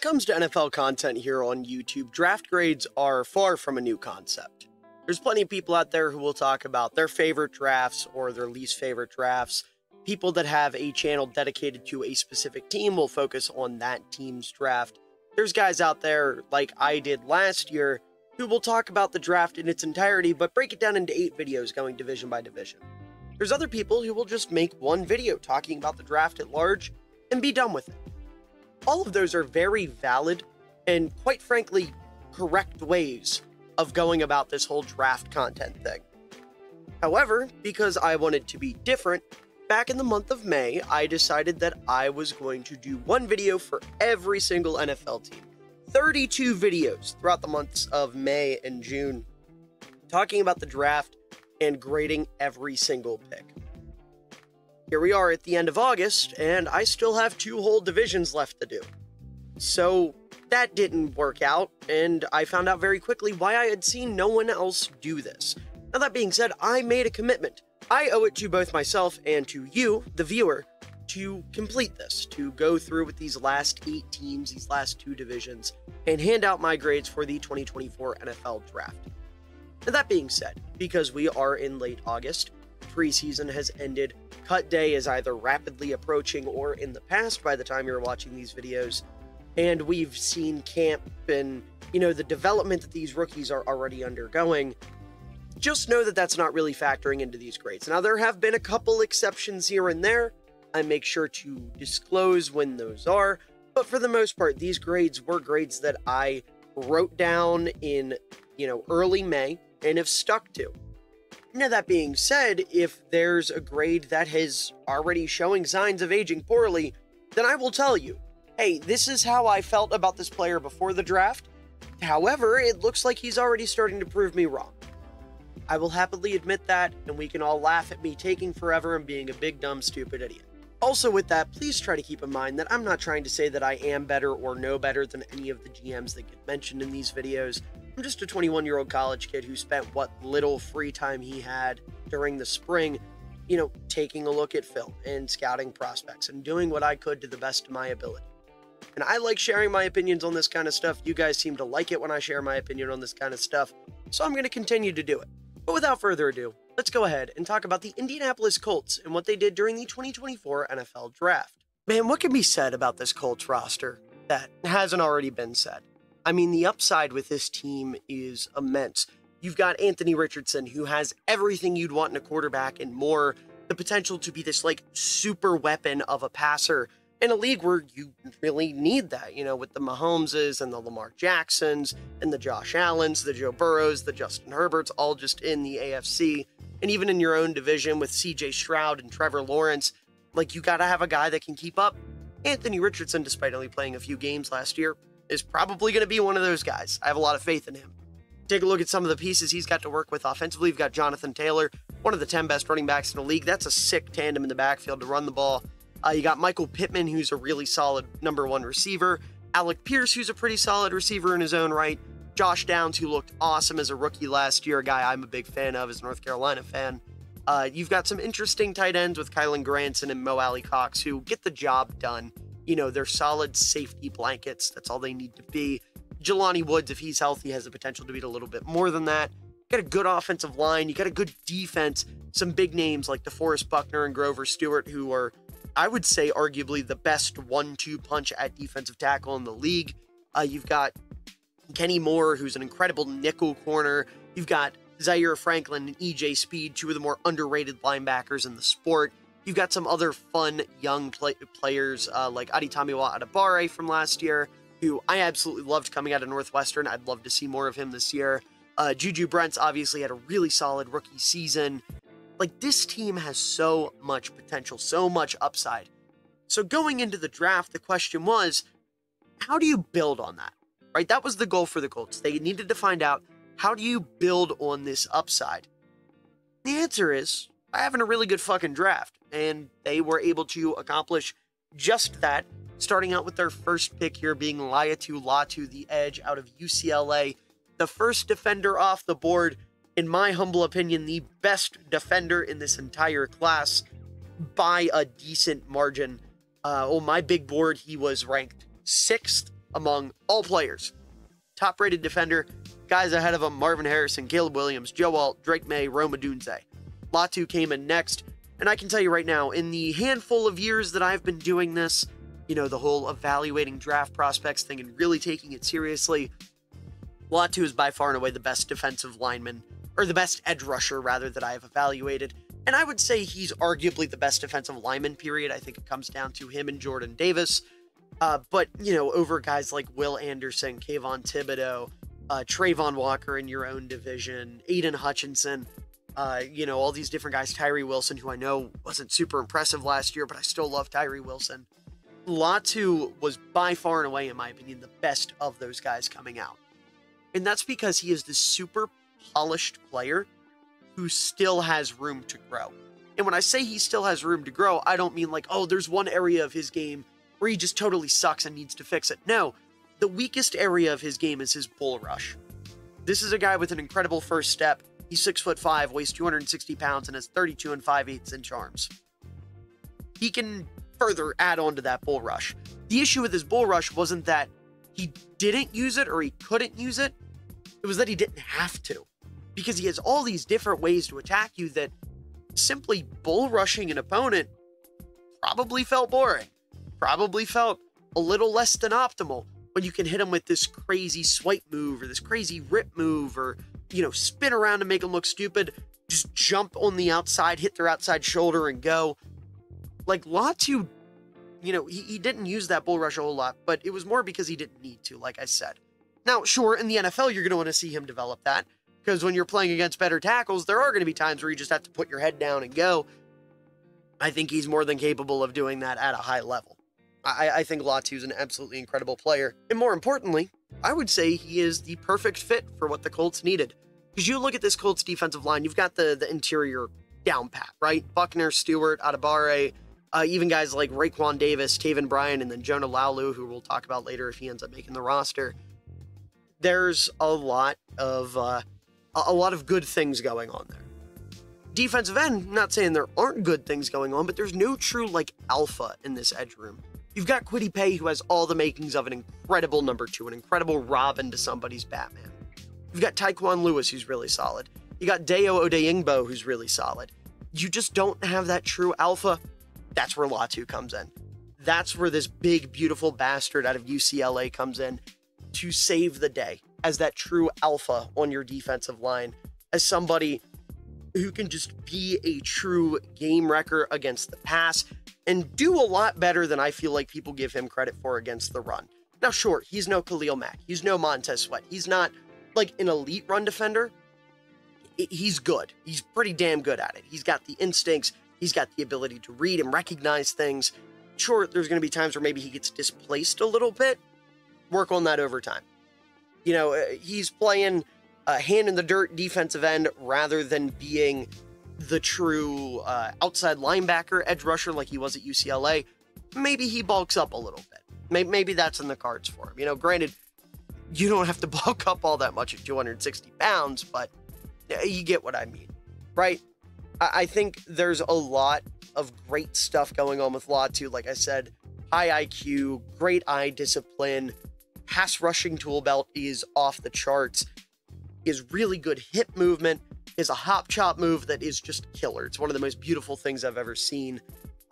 it comes to NFL content here on YouTube, draft grades are far from a new concept. There's plenty of people out there who will talk about their favorite drafts or their least favorite drafts. People that have a channel dedicated to a specific team will focus on that team's draft. There's guys out there, like I did last year, who will talk about the draft in its entirety but break it down into eight videos going division by division. There's other people who will just make one video talking about the draft at large and be done with it. All of those are very valid and, quite frankly, correct ways of going about this whole draft content thing. However, because I wanted to be different, back in the month of May, I decided that I was going to do one video for every single NFL team. 32 videos throughout the months of May and June talking about the draft and grading every single pick. Here we are at the end of August, and I still have two whole divisions left to do. So that didn't work out, and I found out very quickly why I had seen no one else do this. Now, that being said, I made a commitment. I owe it to both myself and to you, the viewer, to complete this, to go through with these last eight teams, these last two divisions, and hand out my grades for the 2024 NFL Draft. Now, that being said, because we are in late August, preseason has ended, cut day is either rapidly approaching or in the past by the time you're watching these videos, and we've seen camp and, you know, the development that these rookies are already undergoing just know that that's not really factoring into these grades. Now, there have been a couple exceptions here and there, I make sure to disclose when those are. But for the most part, these grades were grades that I wrote down in, you know, early May and have stuck to. Now, that being said, if there's a grade that has already showing signs of aging poorly, then I will tell you, hey, this is how I felt about this player before the draft. However, it looks like he's already starting to prove me wrong. I will happily admit that, and we can all laugh at me taking forever and being a big, dumb, stupid idiot. Also, with that, please try to keep in mind that I'm not trying to say that I am better or know better than any of the GMs that get mentioned in these videos. I'm just a 21 year old college kid who spent what little free time he had during the spring, you know, taking a look at film and scouting prospects and doing what I could to the best of my ability. And I like sharing my opinions on this kind of stuff. You guys seem to like it when I share my opinion on this kind of stuff, so I'm going to continue to do it. But without further ado, let's go ahead and talk about the Indianapolis Colts and what they did during the 2024 NFL Draft. Man, what can be said about this Colts roster that hasn't already been said? I mean, the upside with this team is immense. You've got Anthony Richardson, who has everything you'd want in a quarterback and more, the potential to be this like super weapon of a passer in a league where you really need that, you know, with the Mahomeses and the Lamar Jacksons and the Josh Allens, the Joe Burrows, the Justin Herberts, all just in the AFC. And even in your own division with CJ Stroud and Trevor Lawrence, like you got to have a guy that can keep up. Anthony Richardson, despite only playing a few games last year, is probably going to be one of those guys. I have a lot of faith in him. Take a look at some of the pieces he's got to work with offensively. You've got Jonathan Taylor, one of the 10 best running backs in the league. That's a sick tandem in the backfield to run the ball. Uh, you got Michael Pittman, who's a really solid number one receiver. Alec Pierce, who's a pretty solid receiver in his own right. Josh Downs, who looked awesome as a rookie last year, a guy I'm a big fan of as a North Carolina fan. Uh, you've got some interesting tight ends with Kylen Granson and Mo Alie-Cox who get the job done. You know, they're solid safety blankets. That's all they need to be. Jelani Woods, if he's healthy, has the potential to be a little bit more than that. You got a good offensive line. You got a good defense. Some big names like DeForest Buckner and Grover Stewart, who are I would say, arguably the best one two punch at defensive tackle in the league. Uh, you've got Kenny Moore, who's an incredible nickel corner. You've got Zaire Franklin and EJ Speed, two of the more underrated linebackers in the sport. You've got some other fun young play- players uh, like Adetomiwa Adebawore from last year, who I absolutely loved coming out of Northwestern. I'd love to see more of him this year. Uh, Juju Brents obviously had a really solid rookie season. Like this team has so much potential, so much upside. So going into the draft, the question was, how do you build on that? Right? That was the goal for the Colts. They needed to find out how do you build on this upside? The answer is by having a really good fucking draft. And they were able to accomplish just that, starting out with their first pick here being Laiatu Latu, the edge out of UCLA, the first defender off the board in my humble opinion, the best defender in this entire class by a decent margin. Uh, oh, my big board, he was ranked sixth among all players. Top rated defender, guys ahead of him Marvin Harrison, Caleb Williams, Joe Alt, Drake Maye, Rome Odunze. Latu came in next, and I can tell you right now, in the handful of years that I've been doing this, you know, the whole evaluating draft prospects thing and really taking it seriously, Latu is by far and away the best defensive lineman, or the best edge rusher, rather, that I have evaluated. And I would say he's arguably the best defensive lineman, period. I think it comes down to him and Jordan Davis. Uh, but, you know, over guys like Will Anderson, Kayvon Thibodeaux, uh, Travon Walker in your own division, Aidan Hutchinson, uh, you know, all these different guys, Tyree Wilson, who I know wasn't super impressive last year, but I still love Tyree Wilson. Latu was by far and away, in my opinion, the best of those guys coming out. And that's because he is this super polished player who still has room to grow. And when I say he still has room to grow, I don't mean like, oh, there's one area of his game where he just totally sucks and needs to fix it. No, the weakest area of his game is his bull rush. This is a guy with an incredible first step. He's six foot five, weighs 260 pounds, and has 32 and 5 eighths inch arms. He can further add on to that bull rush. The issue with his bull rush wasn't that he didn't use it or he couldn't use it, it was that he didn't have to because he has all these different ways to attack you that simply bull rushing an opponent probably felt boring, probably felt a little less than optimal when you can hit him with this crazy swipe move or this crazy rip move or, you know, spin around to make him look stupid, just jump on the outside, hit their outside shoulder and go. Like Latu, you know, he, he didn't use that bull rush a whole lot, but it was more because he didn't need to, like I said. Now, sure, in the NFL, you're going to want to see him develop that because when you're playing against better tackles, there are going to be times where you just have to put your head down and go. I think he's more than capable of doing that at a high level. I, I think is an absolutely incredible player. And more importantly, I would say he is the perfect fit for what the Colts needed. Because you look at this Colts defensive line, you've got the, the interior down pat, right? Buckner, Stewart, Adebawore, uh, even guys like Raekwon Davis, Taven Bryan, and then Jonah Laulu, who we'll talk about later if he ends up making the roster. There's a lot of uh, a lot of good things going on there. Defensive end, not saying there aren't good things going on, but there's no true like alpha in this edge room. You've got Kwity Paye, who has all the makings of an incredible number two, an incredible Robin to somebody's Batman. You've got Tyquan Lewis, who's really solid. You got Dayo Odeyingbo, who's really solid. You just don't have that true alpha. That's where Latu comes in. That's where this big, beautiful bastard out of UCLA comes in to save the day as that true alpha on your defensive line, as somebody who can just be a true game wrecker against the pass and do a lot better than I feel like people give him credit for against the run. Now, sure, he's no Khalil Mack. He's no Montez Sweat. He's not like an elite run defender. He's good. He's pretty damn good at it. He's got the instincts. He's got the ability to read and recognize things. Sure, there's going to be times where maybe he gets displaced a little bit. Work on that over time. You know, uh, he's playing a hand in the dirt defensive end rather than being the true uh, outside linebacker, edge rusher like he was at UCLA. Maybe he bulks up a little bit. Maybe, maybe that's in the cards for him. You know, granted, you don't have to bulk up all that much at 260 pounds, but you get what I mean, right? I, I think there's a lot of great stuff going on with Latu. Like I said, high IQ, great eye discipline, pass rushing tool belt is off the charts, is really good hip movement, is a hop chop move that is just killer. It's one of the most beautiful things I've ever seen.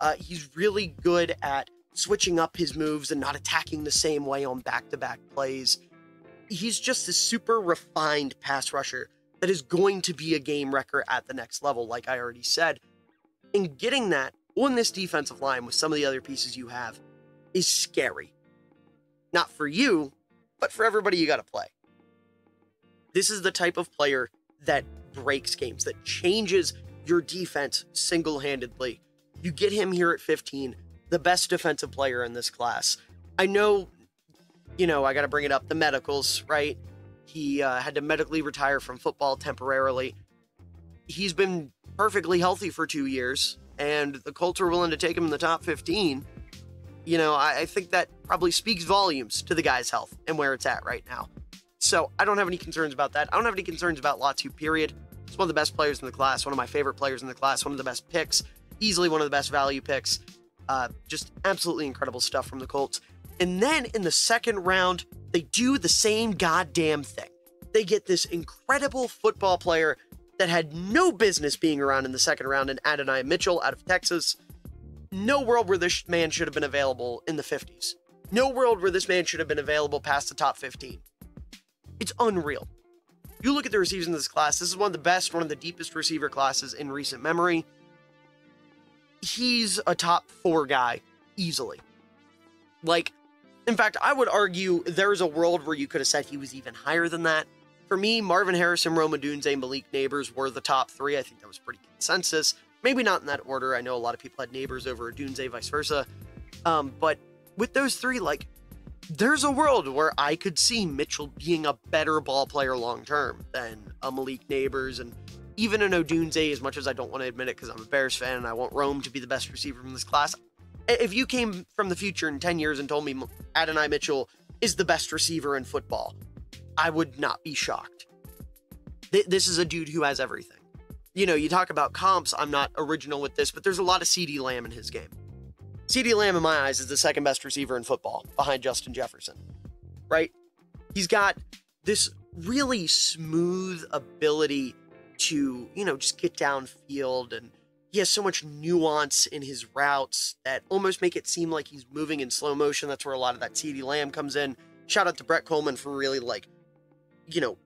Uh, he's really good at switching up his moves and not attacking the same way on back to back plays. He's just a super refined pass rusher that is going to be a game wrecker at the next level, like I already said. And getting that on this defensive line with some of the other pieces you have is scary. Not for you, but for everybody you got to play. This is the type of player that breaks games, that changes your defense single handedly. You get him here at 15, the best defensive player in this class. I know, you know, I got to bring it up the medicals, right? He uh, had to medically retire from football temporarily. He's been perfectly healthy for two years, and the Colts are willing to take him in the top 15 you know, I, I think that probably speaks volumes to the guy's health and where it's at right now. So I don't have any concerns about that. I don't have any concerns about Latu, period. He's one of the best players in the class, one of my favorite players in the class, one of the best picks, easily one of the best value picks. Uh, just absolutely incredible stuff from the Colts. And then in the second round, they do the same goddamn thing. They get this incredible football player that had no business being around in the second round in Adonai Mitchell out of Texas. No world where this man should have been available in the 50s. No world where this man should have been available past the top 15. It's unreal. You look at the receivers in this class, this is one of the best, one of the deepest receiver classes in recent memory. He's a top four guy easily. Like, in fact, I would argue there's a world where you could have said he was even higher than that. For me, Marvin Harrison, Rome Odunze, Malik Nabers were the top three. I think that was pretty consensus. Maybe not in that order. I know a lot of people had Nabers over Odunze, vice versa. Um, but with those three, like, there's a world where I could see Mitchell being a better ball player long term than a Malik Nabers and even an Odunze, as much as I don't want to admit it because I'm a Bears fan and I want Rome to be the best receiver from this class. If you came from the future in 10 years and told me Adonai Mitchell is the best receiver in football, I would not be shocked. This is a dude who has everything. You know, you talk about comps, I'm not original with this, but there's a lot of CeeDee Lamb in his game. CeeDee Lamb, in my eyes, is the second best receiver in football behind Justin Jefferson, right? He's got this really smooth ability to, you know, just get downfield and he has so much nuance in his routes that almost make it seem like he's moving in slow motion. That's where a lot of that CeeDee Lamb comes in. Shout out to Brett Coleman for really like, you know,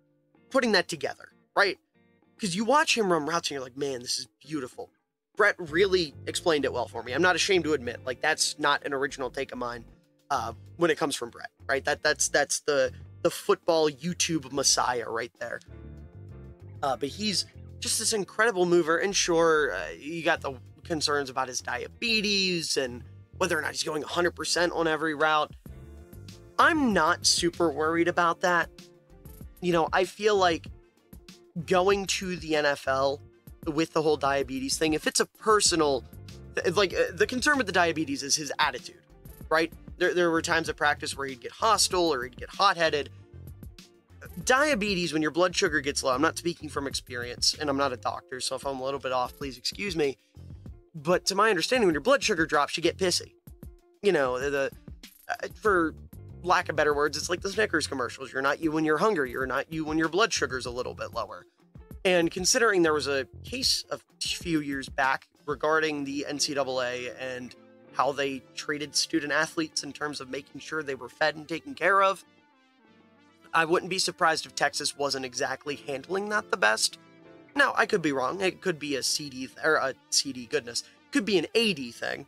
putting that together, right? Because you watch him run routes and you're like, man, this is beautiful. Brett really explained it well for me. I'm not ashamed to admit, like that's not an original take of mine uh, when it comes from Brett, right? That that's that's the the football YouTube messiah right there. Uh, but he's just this incredible mover, and sure, uh, you got the concerns about his diabetes and whether or not he's going 100% on every route. I'm not super worried about that. You know, I feel like going to the NFL with the whole diabetes thing, if it's a personal, like uh, the concern with the diabetes is his attitude, right? There, there were times at practice where he'd get hostile or he'd get hot headed. Diabetes, when your blood sugar gets low, I'm not speaking from experience and I'm not a doctor, so if I'm a little bit off, please excuse me. But to my understanding, when your blood sugar drops, you get pissy. You know, the, uh, for lack of better words, it's like the Snickers commercials. You're not you when you're hungry. You're not you when your blood sugar's a little bit lower. And considering there was a case a few years back regarding the NCAA and how they treated student athletes in terms of making sure they were fed and taken care of, I wouldn't be surprised if Texas wasn't exactly handling that the best. Now, I could be wrong. It could be a CD or a CD goodness. Could be an AD thing.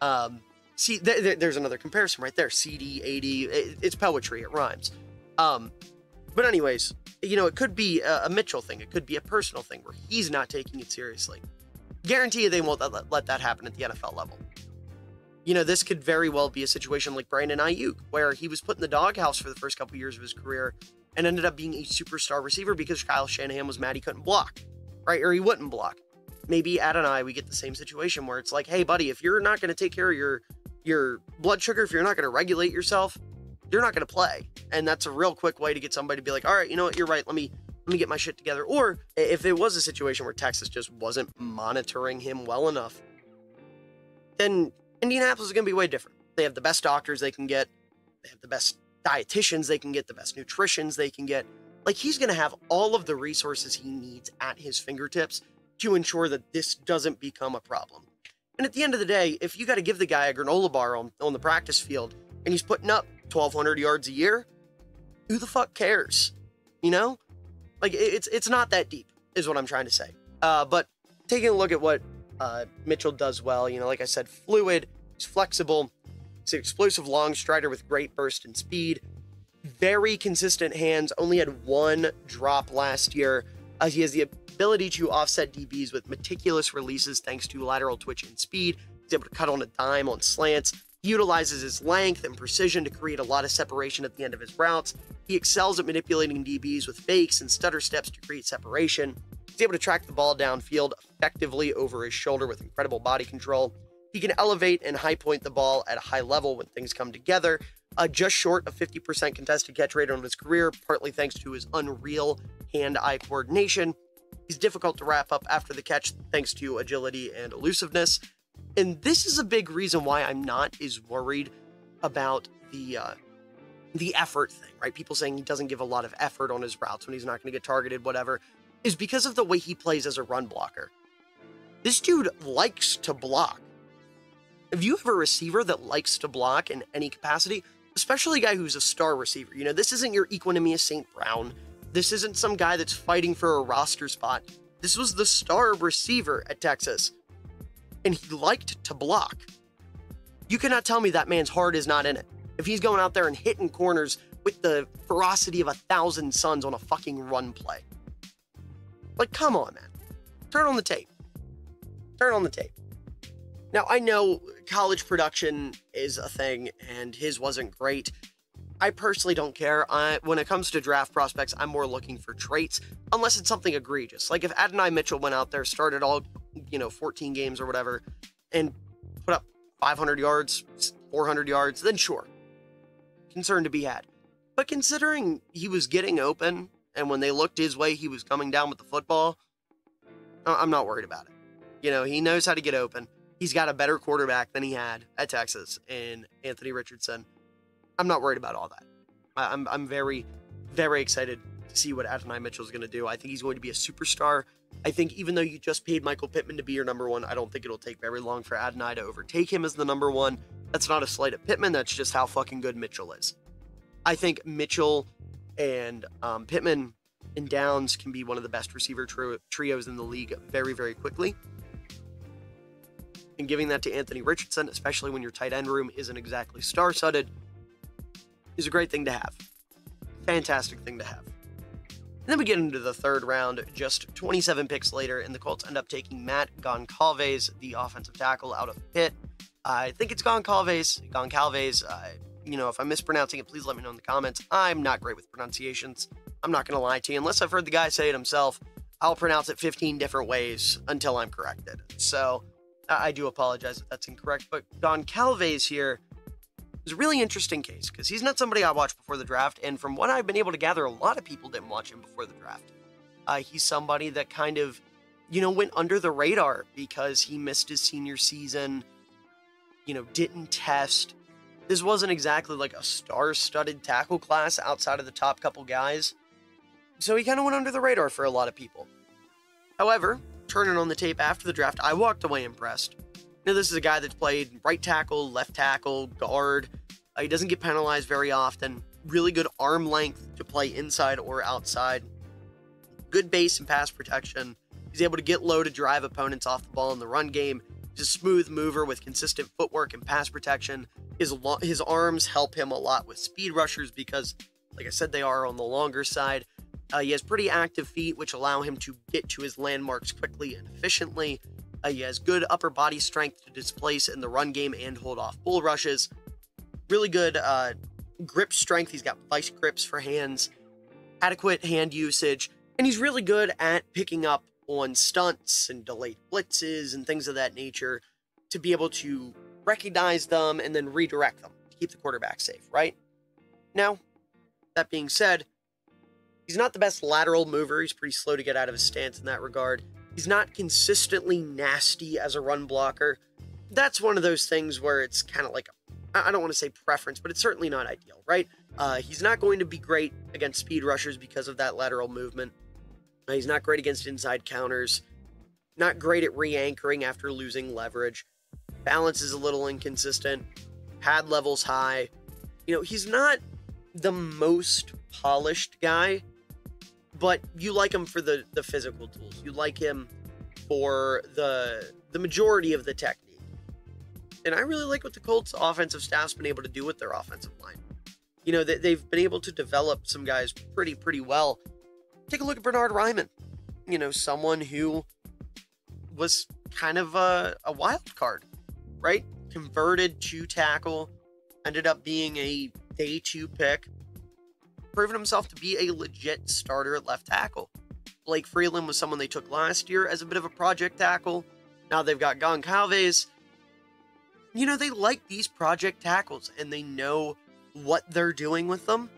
Um, see, th- th- there's another comparison right there. CD, AD. It, it's poetry. It rhymes. Um, but anyways, you know, it could be a, a, Mitchell thing. It could be a personal thing where he's not taking it seriously. Guarantee you they won't let, let that happen at the NFL level. You know, this could very well be a situation like Brandon Aiyuk, where he was put in the doghouse for the first couple years of his career and ended up being a superstar receiver because Kyle Shanahan was mad he couldn't block, right? Or he wouldn't block. Maybe Adonai, we get the same situation where it's like, hey, buddy, if you're not going to take care of your your blood sugar, if you're not going to regulate yourself, you're not going to play. And that's a real quick way to get somebody to be like, all right, you know what, you're right. Let me let me get my shit together. Or if it was a situation where Texas just wasn't monitoring him well enough, then Indianapolis is going to be way different. They have the best doctors they can get. They have the best dietitians they can get, the best nutritions they can get. Like he's going to have all of the resources he needs at his fingertips to ensure that this doesn't become a problem. And at the end of the day, if you got to give the guy a granola bar on, on the practice field and he's putting up 1,200 yards a year, who the fuck cares? You know, like it's it's not that deep, is what I'm trying to say. Uh, but taking a look at what uh, Mitchell does well, you know, like I said, fluid, he's flexible, he's an explosive long strider with great burst and speed, very consistent hands. Only had one drop last year. Uh, he has the ability to offset DBs with meticulous releases thanks to lateral twitch and speed. He's able to cut on a dime on slants. He utilizes his length and precision to create a lot of separation at the end of his routes. He excels at manipulating DBs with fakes and stutter steps to create separation. He's able to track the ball downfield effectively over his shoulder with incredible body control. He can elevate and high point the ball at a high level when things come together, uh, just short of 50% contested catch rate on his career, partly thanks to his unreal hand eye coordination. He's difficult to wrap up after the catch thanks to agility and elusiveness. And this is a big reason why I'm not as worried about the uh, the effort thing, right? People saying he doesn't give a lot of effort on his routes when he's not going to get targeted, whatever, is because of the way he plays as a run blocker. This dude likes to block. If you have a receiver that likes to block in any capacity, especially a guy who's a star receiver, you know, this isn't your Equanimeous St. Brown. This isn't some guy that's fighting for a roster spot. This was the star receiver at Texas, and he liked to block. You cannot tell me that man's heart is not in it. If he's going out there and hitting corners with the ferocity of a thousand suns on a fucking run play. Like, come on, man. Turn on the tape. Turn on the tape. Now, I know college production is a thing, and his wasn't great. I personally don't care. I, when it comes to draft prospects, I'm more looking for traits, unless it's something egregious. Like if Adonai Mitchell went out there, started all, you know, 14 games or whatever, and put up 500 yards, 400 yards, then sure. Concern to be had. But considering he was getting open, and when they looked his way, he was coming down with the football, I'm not worried about it. You know, he knows how to get open. He's got a better quarterback than he had at Texas in Anthony Richardson. I'm not worried about all that. I'm, I'm very, very excited to see what Adonai Mitchell is going to do. I think he's going to be a superstar. I think even though you just paid Michael Pittman to be your number one, I don't think it'll take very long for Adonai to overtake him as the number one. That's not a slight at Pittman. That's just how fucking good Mitchell is. I think Mitchell and um, Pittman and Downs can be one of the best receiver tri- trios in the league very, very quickly. And giving that to Anthony Richardson, especially when your tight end room isn't exactly star studded, is a great thing to have. Fantastic thing to have. And then we get into the third round, just 27 picks later, and the Colts end up taking Matt Goncalves, the offensive tackle, out of Pitt. I think it's Goncalves. Goncalves. Uh, you know, if I'm mispronouncing it, please let me know in the comments. I'm not great with pronunciations. I'm not going to lie to you. Unless I've heard the guy say it himself, I'll pronounce it 15 different ways until I'm corrected. So I do apologize if that's incorrect. But Goncalves here is a really interesting case because he's not somebody I watched before the draft. And from what I've been able to gather, a lot of people didn't watch him before the draft. Uh, he's somebody that kind of, you know, went under the radar because he missed his senior season, you know, didn't test. This wasn't exactly like a star studded tackle class outside of the top couple guys. So he kind of went under the radar for a lot of people. However, turning on the tape after the draft, I walked away impressed. Now, this is a guy that's played right tackle, left tackle, guard. Uh, he doesn't get penalized very often. Really good arm length to play inside or outside. Good base and pass protection. He's able to get low to drive opponents off the ball in the run game. He's a smooth mover with consistent footwork and pass protection. His lo- his arms help him a lot with speed rushers because, like I said, they are on the longer side. Uh, he has pretty active feet, which allow him to get to his landmarks quickly and efficiently. Uh, he has good upper body strength to displace in the run game and hold off bull rushes. Really good uh, grip strength. He's got vice grips for hands, adequate hand usage, and he's really good at picking up on stunts and delayed blitzes and things of that nature to be able to recognize them and then redirect them to keep the quarterback safe, right? Now, that being said, he's not the best lateral mover. He's pretty slow to get out of his stance in that regard. He's not consistently nasty as a run blocker. That's one of those things where it's kind of like, I don't want to say preference, but it's certainly not ideal, right? Uh, he's not going to be great against speed rushers because of that lateral movement. Uh, he's not great against inside counters. Not great at re anchoring after losing leverage. Balance is a little inconsistent. Pad levels high. You know, he's not the most polished guy but you like him for the the physical tools. You like him for the the majority of the technique. And I really like what the Colts offensive staff's been able to do with their offensive line. You know, they, they've been able to develop some guys pretty pretty well. Take a look at Bernard Raimann. You know, someone who was kind of a, a wild card, right? Converted to tackle, ended up being a day two pick proven himself to be a legit starter at left tackle. Blake Freeland was someone they took last year as a bit of a project tackle. Now they've got Goncalves. You know, they like these project tackles and they know what they're doing with them.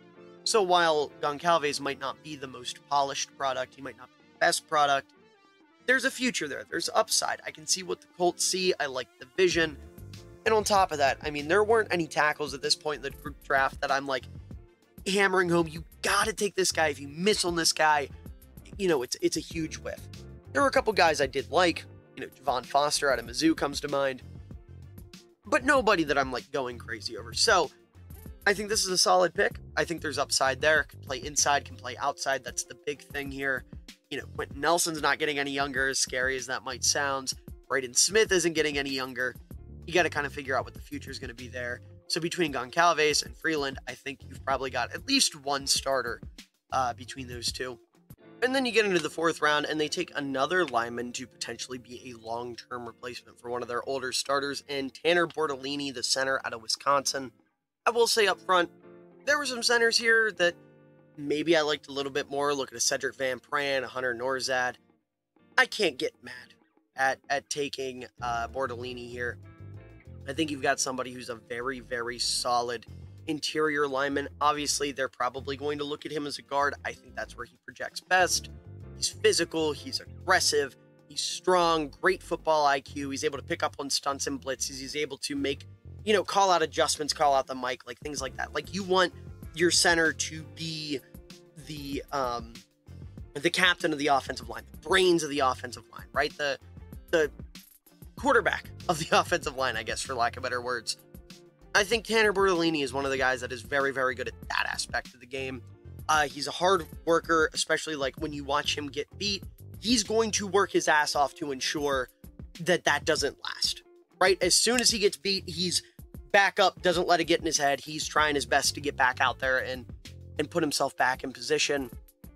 So while Goncalves might not be the most polished product, he might not be the best product, there's a future there. There's upside. I can see what the Colts see. I like the vision. And on top of that, I mean, there weren't any tackles at this point in the draft that I'm like hammering home. You got to take this guy. If you miss on this guy, you know, it's it's a huge whiff. There were a couple guys I did like. You know, Javon Foster out of Mizzou comes to mind, but nobody that I'm like going crazy over. So I think this is a solid pick. I think there's upside there. Can play inside, can play outside. That's the big thing here. You know, Quenton Nelson's not getting any younger, as scary as that might sound. Braden Smith isn't getting any younger. You got to kind of figure out what the future is going to be there. So between Goncalves and Freeland, I think you've probably got at least one starter uh, between those two. And then you get into the fourth round, and they take another lineman to potentially be a long term replacement for one of their older starters, in Tanor Bortolini, the center out of Wisconsin. I will say up front, there were some centers here that maybe I liked a little bit more. Look at a Sedrick Van Pran, a Hunter Nourzad. I can't get mad at at taking uh, here. I think you've got somebody who's a very, very solid interior lineman. Obviously, they're probably going to look at him as a guard. I think that's where he projects best. He's physical, he's aggressive, he's strong, great football IQ. He's able to pick up on stunts and blitzes. He's able to make you know, call out adjustments, call out the mic, like things like that. Like you want your center to be the um the captain of the offensive line, the brains of the offensive line, right? The the quarterback of the offensive line, I guess, for lack of better words. I think Tanor Bortolini is one of the guys that is very, very good at that aspect of the game. Uh, he's a hard worker, especially like when you watch him get beat. He's going to work his ass off to ensure that that doesn't last right? As soon as he gets beat, he's back up, doesn't let it get in his head. He's trying his best to get back out there and and put himself back in position.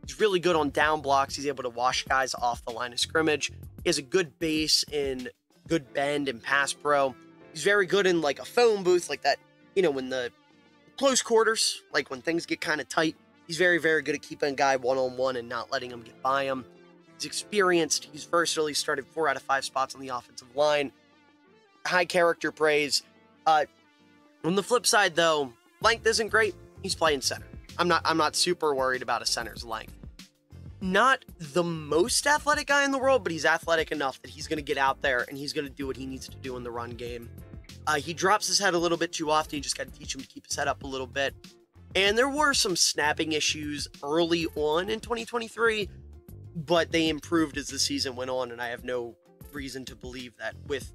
He's really good on down blocks. He's able to wash guys off the line of scrimmage. He has a good base in good bend and pass pro. He's very good in like a phone booth, like that, you know, when the close quarters, like when things get kind of tight. He's very, very good at keeping a guy one on one and not letting him get by him. He's experienced. He's versatile. He started four out of five spots on the offensive line high character praise. Uh, on the flip side, though, length isn't great. He's playing center. I'm not. I'm not super worried about a center's length. Not the most athletic guy in the world, but he's athletic enough that he's going to get out there and he's going to do what he needs to do in the run game. Uh, he drops his head a little bit too often. You just got to teach him to keep his head up a little bit. And there were some snapping issues early on in 2023, but they improved as the season went on. And I have no reason to believe that with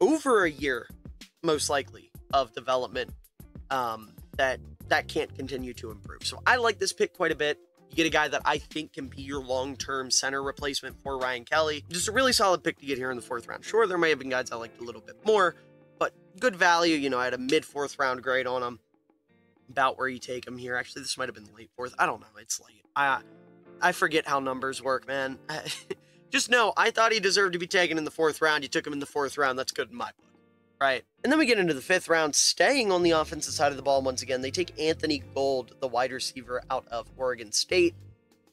over a year, most likely, of development um, that that can't continue to improve. So I like this pick quite a bit. You get a guy that I think can be your long-term center replacement for Ryan Kelly. Just a really solid pick to get here in the fourth round. Sure, there may have been guys I liked a little bit more, but good value. You know, I had a mid fourth round grade on him. About where you take him here. Actually, this might have been late fourth. I don't know. It's late. I I forget how numbers work, man. Just know, I thought he deserved to be taken in the fourth round. You took him in the fourth round. That's good in my book. Right. And then we get into the fifth round, staying on the offensive side of the ball once again. They take Anthony Gould, the wide receiver out of Oregon State.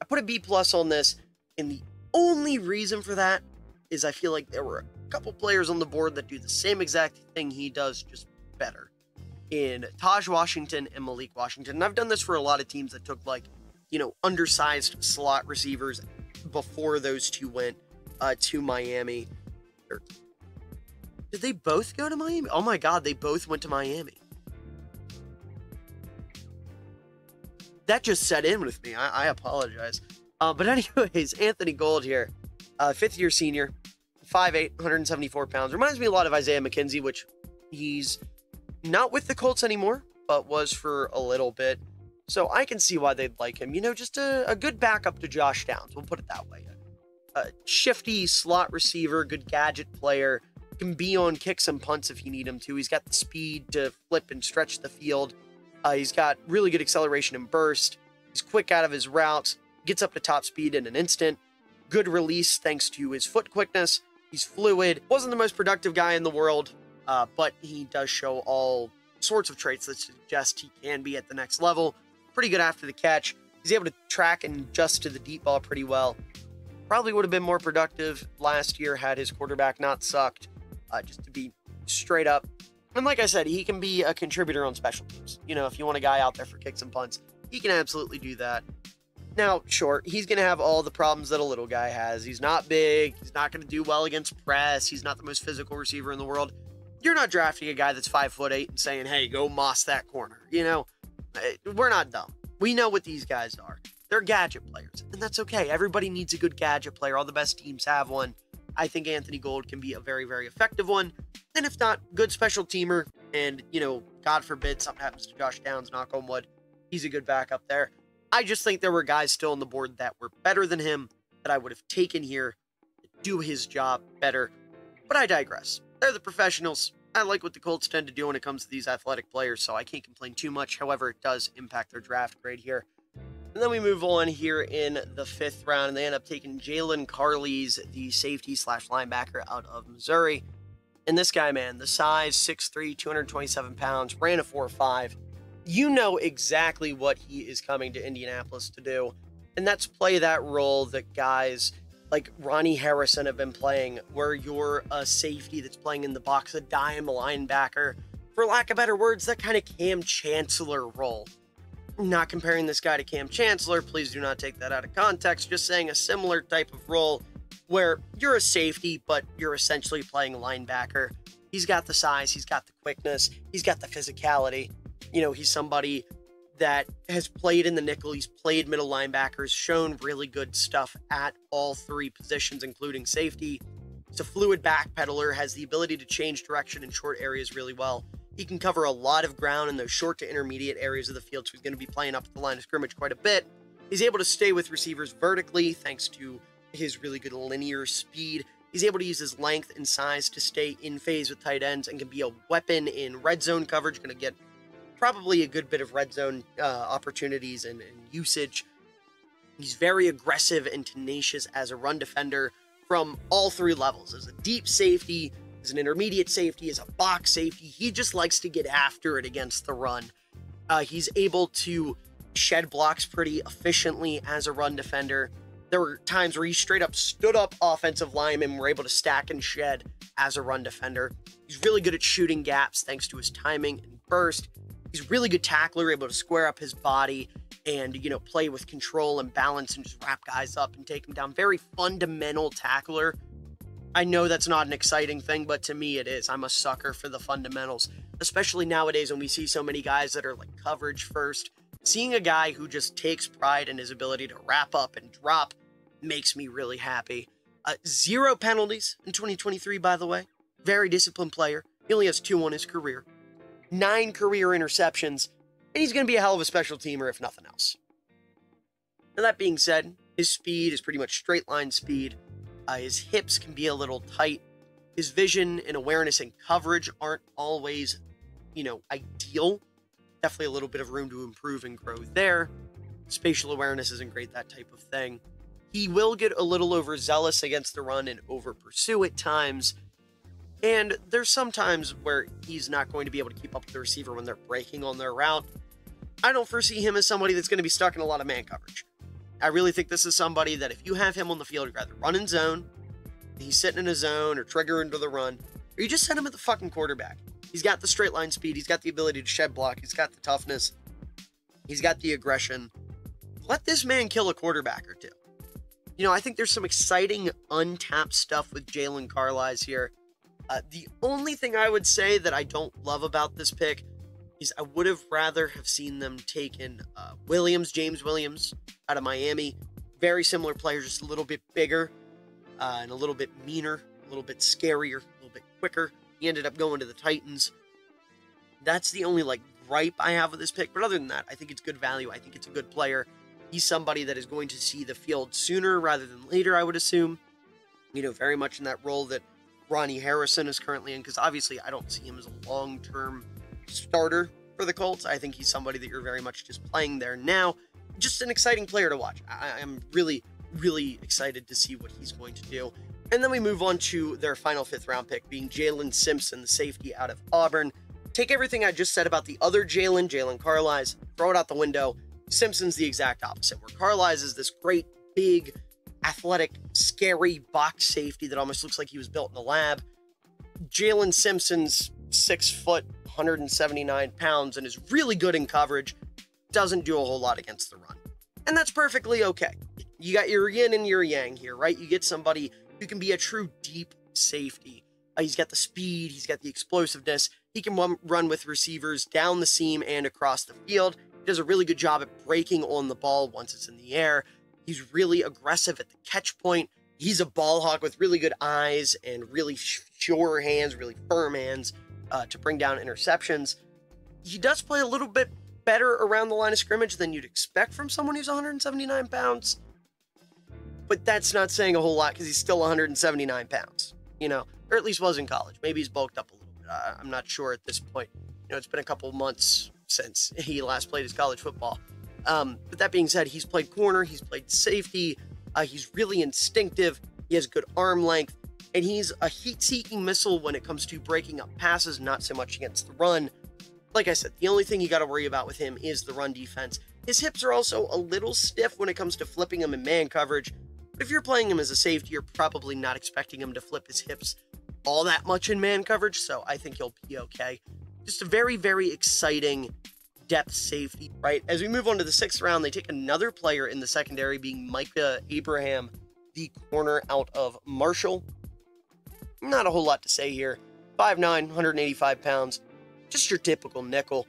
I put a B plus on this, and the only reason for that is I feel like there were a couple players on the board that do the same exact thing he does, just better. In Tahj Washington and Malik Washington. And I've done this for a lot of teams that took like, you know, undersized slot receivers before those two went uh, to Miami. Did they both go to Miami? Oh my God, they both went to Miami. That just set in with me. I, I apologize. Uh, but, anyways, Anthony Gould here, uh, fifth year senior, 5'8, 174 pounds. Reminds me a lot of Isaiah McKenzie, which he's not with the Colts anymore, but was for a little bit. So I can see why they'd like him. You know, just a, a good backup to Josh Downs. We'll put it that way. A shifty slot receiver, good gadget player. Can be on kicks and punts if you need him to. He's got the speed to flip and stretch the field. Uh, he's got really good acceleration and burst. He's quick out of his routes. Gets up to top speed in an instant. Good release thanks to his foot quickness. He's fluid. Wasn't the most productive guy in the world, uh, but he does show all sorts of traits that suggest he can be at the next level pretty good after the catch. He's able to track and adjust to the deep ball pretty well. Probably would have been more productive last year had his quarterback not sucked, uh, just to be straight up. And like I said, he can be a contributor on special teams. You know, if you want a guy out there for kicks and punts, he can absolutely do that. Now, sure, he's going to have all the problems that a little guy has. He's not big. He's not going to do well against press. He's not the most physical receiver in the world. you're not drafting a guy that's five foot eight and saying, hey, go moss that corner. You know, eh, we're not dumb. We know what these guys are. They're gadget players, and that's okay. Everybody needs a good gadget player. All the best teams have one. I think Anthony Gould can be a very, very effective one. And if not, good special teamer. And, you know, God forbid something happens to Josh Downs, knock on wood. He's a good backup there. I just think there were guys still on the board that were better than him that I would have taken here to do his job better. But I digress. They're the professionals. I like what the Colts tend to do when it comes to these athletic players, so I can't complain too much. However, it does impact their draft grade here. And then we move on here in the fifth round, and they end up taking Jaylon Carlies, the safety slash linebacker out of Missouri. And this guy, man, the size, 6'3, 227 pounds, ran a 4'5. You know exactly what he is coming to Indianapolis to do. And that's play that role that guys like Ronnie Harrison have been playing, where you're a safety that's playing in the box, a dime linebacker. For lack of better words, that kind of Kam Chancellor role not comparing this guy to Kam Chancellor. Please do not take that out of context. Just saying a similar type of role where you're a safety, but you're essentially playing linebacker. He's got the size, he's got the quickness, he's got the physicality. You know, he's somebody that has played in the nickel, he's played middle linebackers, shown really good stuff at all three positions, including safety. He's a fluid backpedaler, has the ability to change direction in short areas really well. He can cover a lot of ground in those short to intermediate areas of the field, so he's going to be playing up the line of scrimmage quite a bit. He's able to stay with receivers vertically thanks to his really good linear speed. He's able to use his length and size to stay in phase with tight ends and can be a weapon in red zone coverage. Going to get probably a good bit of red zone uh, opportunities and, and usage. He's very aggressive and tenacious as a run defender from all three levels as a deep safety, as an intermediate safety, as a box safety. He just likes to get after it against the run. Uh, he's able to shed blocks pretty efficiently as a run defender. There were times where he straight up stood up offensive linemen, were able to stack and shed as a run defender. He's really good at shooting gaps thanks to his timing and burst. He's really good tackler, able to square up his body and you know play with control and balance and just wrap guys up and take them down. Very fundamental tackler I know that's not an exciting thing, but to me it is. I'm a sucker for the fundamentals, especially nowadays when we see so many guys that are like coverage first. Seeing a guy who just takes pride in his ability to wrap up and drop makes me really happy. Uh, zero penalties in 2023, by the way. Very disciplined player. He only has two on his career. Nine career interceptions, and he's going to be a hell of a special teamer if nothing else. Now, that being said, his speed is pretty much straight line speed. Uh, his hips can be a little tight. His vision and awareness and coverage aren't always, you know, ideal. Definitely a little bit of room to improve and grow there. Spatial awareness isn't great, that type of thing. He will get a little overzealous against the run and over pursue at times. And there's some times where he's not going to be able to keep up with the receiver when they're breaking on their route. I don't foresee him as somebody that's going to be stuck in a lot of man coverage. I really think this is somebody that if you have him on the field, you rather run in zone, he's sitting in a zone or trigger into the run, or you just send him at the fucking quarterback. He's got the straight line speed, he's got the ability to shed block, he's got the toughness, he's got the aggression. Let this man kill a quarterback or two. You know, I think there's some exciting untapped stuff with Jaylon Carlies here. Uh, the only thing I would say that I don't love about this pick I would have rather have seen them taken uh, Williams, James Williams, out of Miami. Very similar player, just a little bit bigger uh, and a little bit meaner, a little bit scarier, a little bit quicker. He ended up going to the Titans. That's the only like gripe I have with this pick. But other than that, I think it's good value. I think it's a good player. He's somebody that is going to see the field sooner rather than later, I would assume. You know, very much in that role that Ronnie Harrison is currently in, because obviously I don't see him as a long term starter for the Colts. I think he's somebody that you're very much just playing there now. Just an exciting player to watch. I, am really, really excited to see what he's going to do. And then we move on to their final fifth round pick, being Jaylin Simpson, the safety out of Auburn. Take everything I just said about the other Jalen, Jaylon Carlies, throw it out the window. Simpson's the exact opposite, where Carlies is this great, big, athletic, scary box safety that almost looks like he was built in the lab. Jaylin Simpson's six foot, 179 pounds, and is really good in coverage, doesn't do a whole lot against the run. And that's perfectly okay. You got your yin and your yang here, right? You get somebody who can be a true deep safety. Uh, he's got the speed, he's got the explosiveness. He can run, run with receivers down the seam and across the field. He does a really good job at breaking on the ball once it's in the air. He's really aggressive at the catch point. He's a ball hawk with really good eyes and really sure hands, really firm hands uh, to bring down interceptions. He does play a little bit better around the line of scrimmage than you'd expect from someone who's 179 pounds. But that's not saying a whole lot because he's still 179 pounds, you know, or at least was in college. Maybe he's bulked up a little bit. I'm not sure at this point. You know, it's been a couple months since he last played his college football. Um, but that being said, he's played corner, he's played safety, uh, he's really instinctive, he has good arm length, and he's a heat seeking missile when it comes to breaking up passes, not so much against the run. Like I said, the only thing you got to worry about with him is the run defense. His hips are also a little stiff when it comes to flipping him in man coverage, but if you're playing him as a safety, you're probably not expecting him to flip his hips all that much in man coverage, so I think he'll be okay. Just a very, very exciting depth safety, right? As we move on to the sixth round, they take another player in the secondary, being Micah Abraham, the corner out of Marshall. Not a whole lot to say here. 5'9, 185 pounds. Just your typical nickel.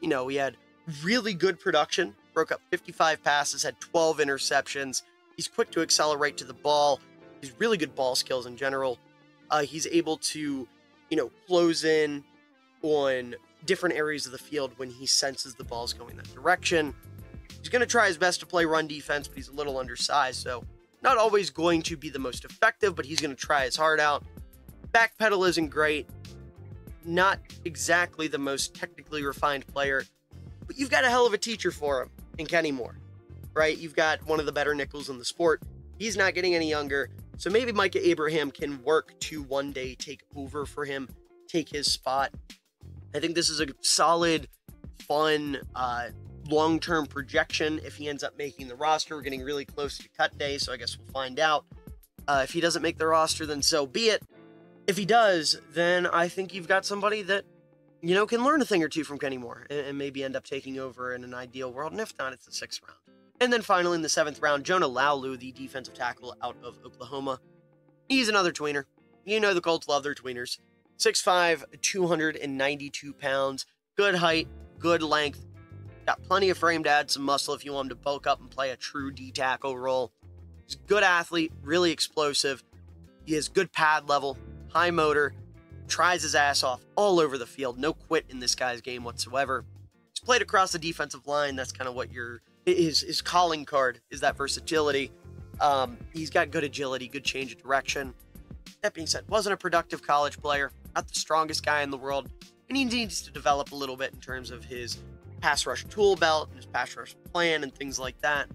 You know, he had really good production, broke up 55 passes, had 12 interceptions. He's quick to accelerate to the ball. He's really good ball skills in general. Uh, he's able to, you know, close in on different areas of the field when he senses the ball's going that direction. He's going to try his best to play run defense, but he's a little undersized, so not always going to be the most effective, but he's going to try his heart out. Back pedal isn't great. Not exactly the most technically refined player, but you've got a hell of a teacher for him in Kenny Moore, right? You've got one of the better nickels in the sport. He's not getting any younger, so maybe Micah Abraham can work to one day take over for him, take his spot. I think this is a solid, fun, uh, long term projection. If he ends up making the roster, we're getting really close to cut day, so I guess we'll find out. Uh, if he doesn't make the roster, then so be it. If he does, then I think you've got somebody that, you know, can learn a thing or two from Kenny Moore and, and maybe end up taking over in an ideal world. And if not, it's the sixth round. And then finally in the seventh round, Jonah Laulu, the defensive tackle out of Oklahoma. He's another tweener. You know the Colts love their tweeners. 6'5, 292 pounds, good height, good length, got plenty of frame to add some muscle if you want him to bulk up and play a true D tackle role. He's a good athlete, really explosive. He has good pad level, high motor, tries his ass off all over the field. No quit in this guy's game whatsoever. He's played across the defensive line. That's kind of what your his his calling card is that versatility. Um, he's got good agility, good change of direction. That being said, wasn't a productive college player not the strongest guy in the world, and he needs to develop a little bit in terms of his pass rush tool belt and his pass rush plan and things like that.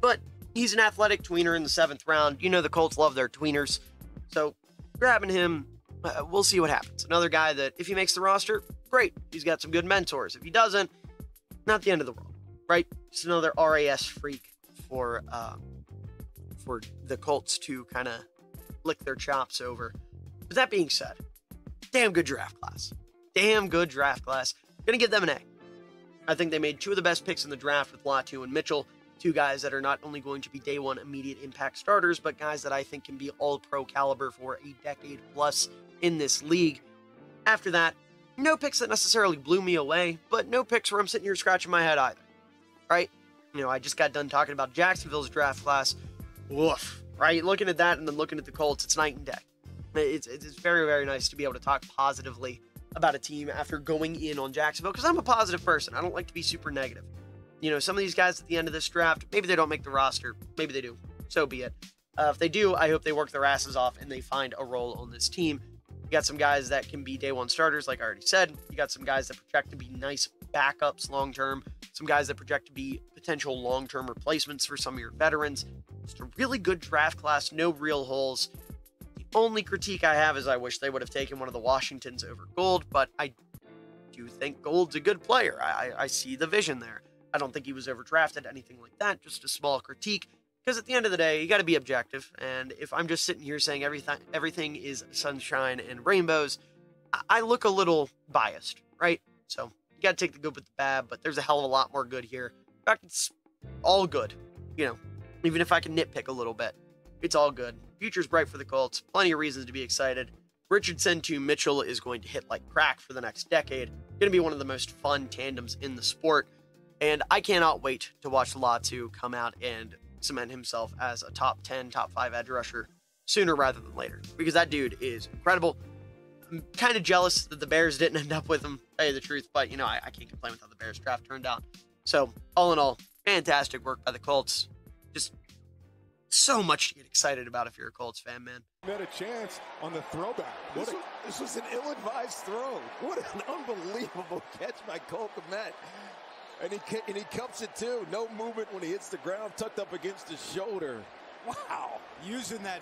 But he's an athletic tweener in the seventh round. You know the Colts love their tweeners, so grabbing him, uh, we'll see what happens. Another guy that if he makes the roster, great. He's got some good mentors. If he doesn't, not the end of the world, right? Just another RAS freak for um, for the Colts to kind of lick their chops over. But that being said, damn good draft class. Damn good draft class. Gonna give them an A. I think they made two of the best picks in the draft with Latu and Mitchell, two guys that are not only going to be day one immediate impact starters, but guys that I think can be all pro caliber for a decade plus in this league. After that, no picks that necessarily blew me away, but no picks where I'm sitting here scratching my head either. Right? You know, I just got done talking about Jacksonville's draft class. Woof. Right? Looking at that and then looking at the Colts, it's night and day. It's, it's very, very nice to be able to talk positively about a team after going in on Jacksonville because I'm a positive person. I don't like to be super negative. You know, some of these guys at the end of this draft, maybe they don't make the roster. Maybe they do. So be it. Uh, if they do, I hope they work their asses off and they find a role on this team. You got some guys that can be day one starters, like I already said. You got some guys that project to be nice backups long term. Some guys that project to be potential long term replacements for some of your veterans. Just a really good draft class, no real holes The only critique I have is I wish they would have taken one of the Washingtons over Gould, but I do think Gould's a good player. I, I see the vision there. I don't think he was ever drafted, anything like that. Just a small critique. Because at the end of the day, you got to be objective. And if I'm just sitting here saying everything everything is sunshine and rainbows, I look a little biased, right? So you got to take the good with the bad, but there's a hell of a lot more good here. In fact, it's all good. You know, even if I can nitpick a little bit, it's all good. Future's bright for the Colts. Plenty of reasons to be excited. Richardson to Mitchell is going to hit like crack for the next decade. Going to be one of the most fun tandems in the sport. And I cannot wait to watch Latu come out and cement himself as a top 10, top 5 edge rusher sooner rather than later because that dude is incredible. I'm kind of jealous that the Bears didn't end up with him, tell you the truth, but you know, I, I can't complain with how the Bears draft turned out. So, all in all, fantastic work by the Colts. Just so much to get excited about if you're a Colts fan, man. Had a chance on the throwback. This, a, was, this was an ill-advised throw. What an unbelievable catch by Cole Kmet. And he, and he cups it too. No movement when he hits the ground, tucked up against his shoulder. Wow. Using that